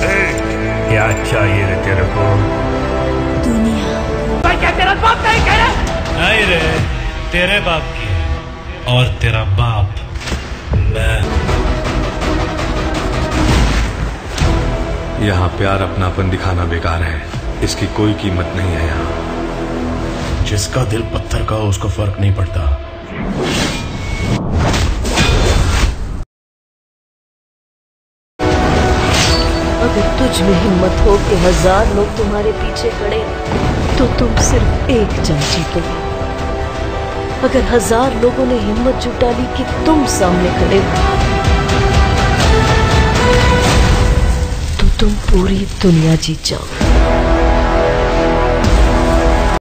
क्या चाहिए रे तेरे को? दुनिया। क्या तेरा बाप नहीं नहीं रे तेरे बाप की और तेरा बाप मैं। यहाँ प्यार अपनापन दिखाना बेकार है। इसकी कोई कीमत नहीं है यहाँ। जिसका दिल पत्थर का हो उसको फ़र्क नहीं पड़ता। अगर तुझ में हिम्मत हो कि हज़ार लोग तुम्हारे पीछे खड़े तो तुम सिर्फ़ एक जंग जीते अगर हज़ार लोगों ने हिम्मत जुटा ली कि तुम सामने खड़े हो तो तुम पूरी दुनिया जीत जाओ